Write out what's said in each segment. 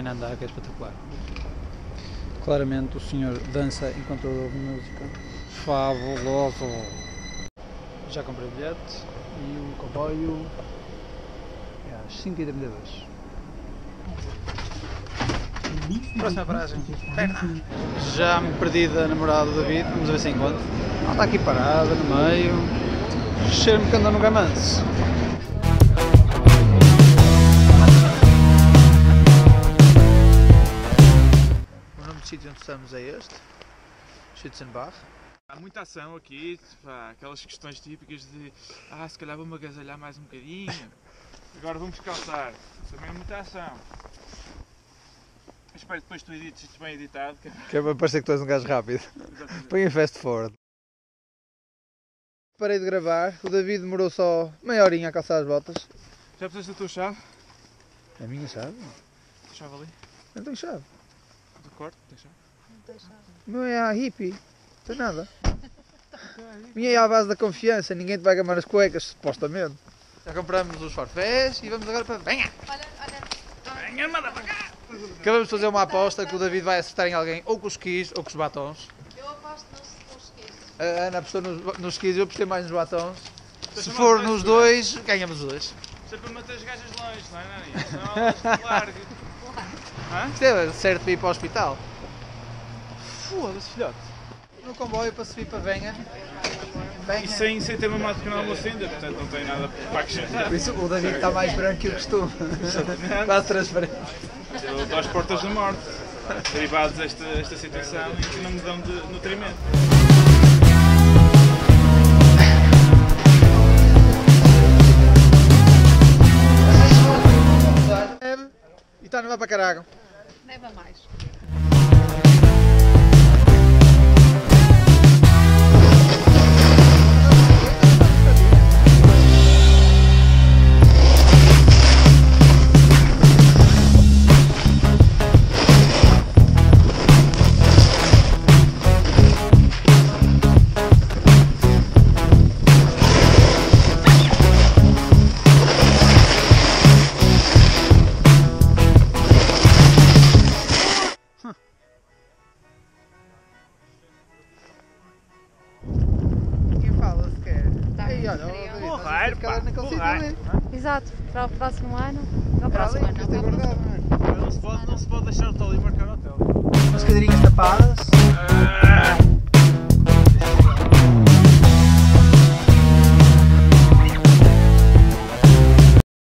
também a andar, que é espetacular. Claramente o senhor dança enquanto eu ouve música. Fabuloso! Já comprei o bilhete e o comboio é às 5h32. Próxima paragem. Já me perdi da namorada do David, vamos ver se encontro. Ela está aqui parada no meio. Cheiro-me que anda no gamanço. Sítio onde estamos é este. Schützenbach. Há muita ação aqui, pá, aquelas questões típicas de ah, se calhar vamos agasalhar mais um bocadinho, agora vamos calçar. Também é muita ação. Eu espero que depois tu edites isto bem editado. Que... Que é para parecer que tu és um gajo rápido. Põe em fast forward. Parei de gravar, o David demorou só meia horinha a calçar as botas. Já puseste a tua chave? É a minha chave? A chave ali? Não tenho chave. Do corte? Meu é a hippie. Não tem nada. A minha é à base da confiança, ninguém te vai gamar as cuecas, supostamente. Já compramos os forfés e vamos agora para. Venha! Olha, olha. Venha, manda para cá! Acabamos de fazer uma aposta que o David vai acertar em alguém, ou com os skis ou com os batons. Eu aposto nos, nos skis. A Ana apostou nos, nos skis e eu apostei mais nos batons. Se for nos dois, ganhamos os dois. Isto é para manter as gajas longe, não é, Nani? Senão elas largam. Hã? Isto é certo para ir para o hospital. Foda-se, filhote. No comboio para subir para Venha. Venha. E sem, sem ter mamado pequeno almoço ainda, portanto não tem nada para acrescentar. Por isso o David está mais branco que o costume. Quase transparente. Eu estou às portas da morte, derivados desta, esta situação e que não me dão de nutrimento. E está, não vai para caralho. Leva mais. Ei, olha, o ficar pá, ali. Exato, para o próximo ano. Não, Para próximo ali, ano. isto é guardado, não é? Não se pode, não se pode deixar o tal e marcar o hotel. Umas cadeirinhas tapadas.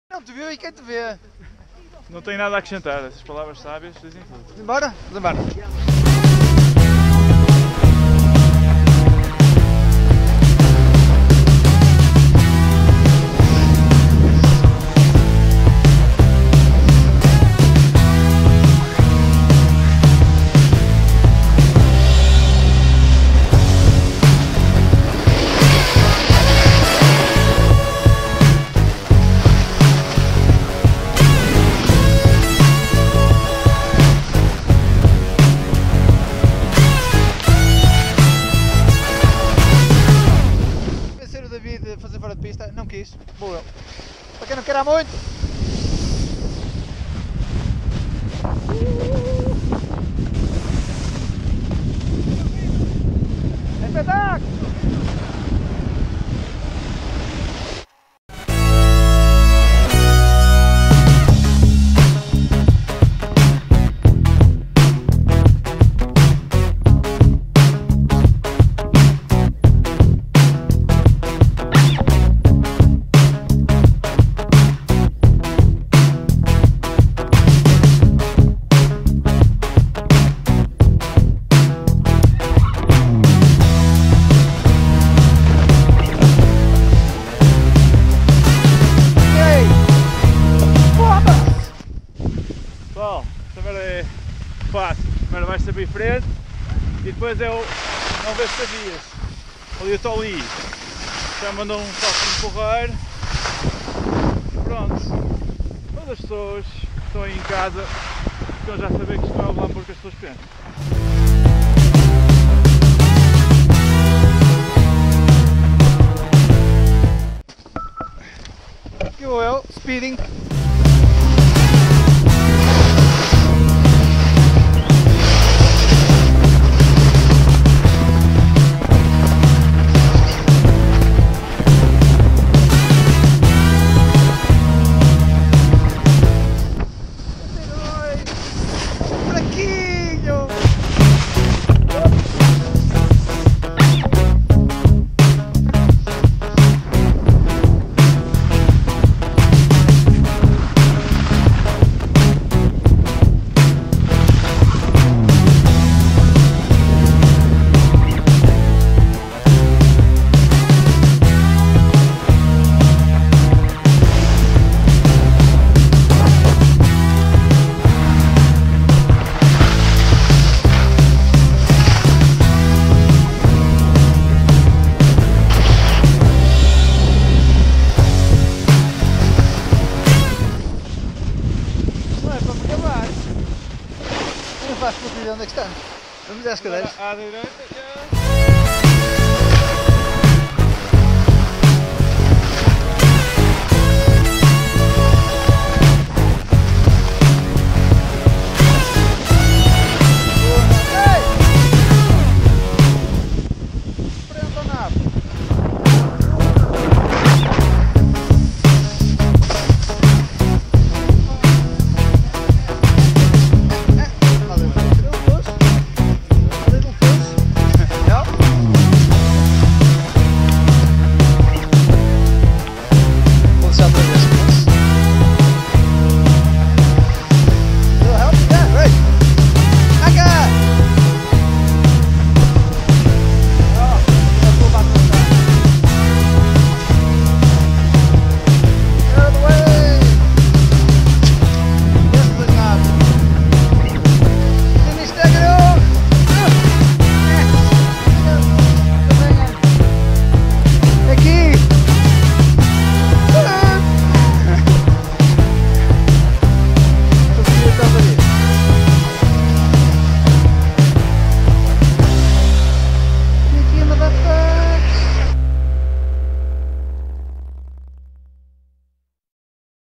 Não te viu e quem te vê? Não tenho nada a acrescentar, essas palavras sábias dizem tudo. Vamos embora? Vamos embora. Quem não quer há muito. Primeiro vais em frente e depois é o não vês sabias. Ali estou ali. Já mandou um de porreiro. Pronto. Todas as pessoas que estão aí em casa estão já a saber que isto não é o as pessoas pensam. Aqui vou eu, speeding. başka bir yöndeki de önümüz eskiler. Adı